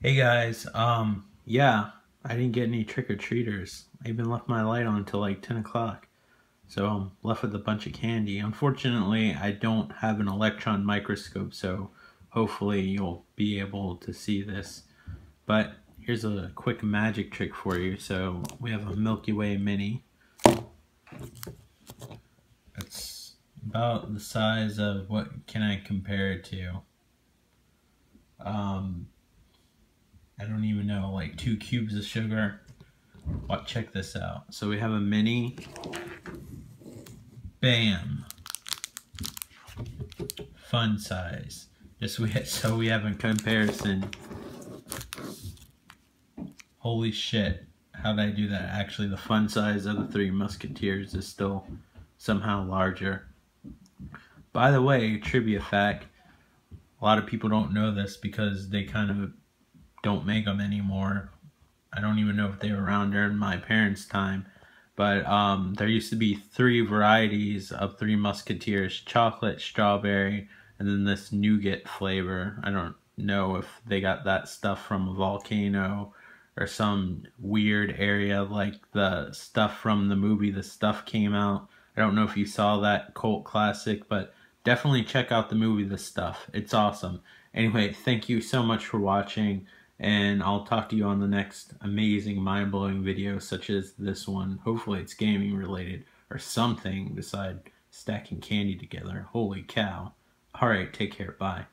Hey guys, um, yeah, I didn't get any trick-or-treaters. I even left my light on until like 10 o'clock. So I'm left with a bunch of candy. Unfortunately, I don't have an electron microscope, so hopefully you'll be able to see this. But here's a quick magic trick for you. So we have a Milky Way Mini. It's about the size of, what can I compare it to? Um, I don't even know, like two cubes of sugar. What? Check this out. So we have a mini. Bam. Fun size. Just we so we have a comparison. Holy shit. How did I do that? Actually, the fun size of the Three Musketeers is still somehow larger. By the way, trivia fact, a lot of people don't know this because they kind of don't make them anymore. I don't even know if they were around during my parents' time. But um, there used to be three varieties of Three Musketeers chocolate, strawberry, and then this nougat flavor. I don't know if they got that stuff from a volcano or some weird area like the stuff from the movie The Stuff came out. I don't know if you saw that cult classic, but definitely check out the movie The Stuff. It's awesome. Anyway, thank you so much for watching and I'll talk to you on the next amazing mind-blowing video such as this one. Hopefully it's gaming related or something beside stacking candy together. Holy cow. Alright, take care. Bye.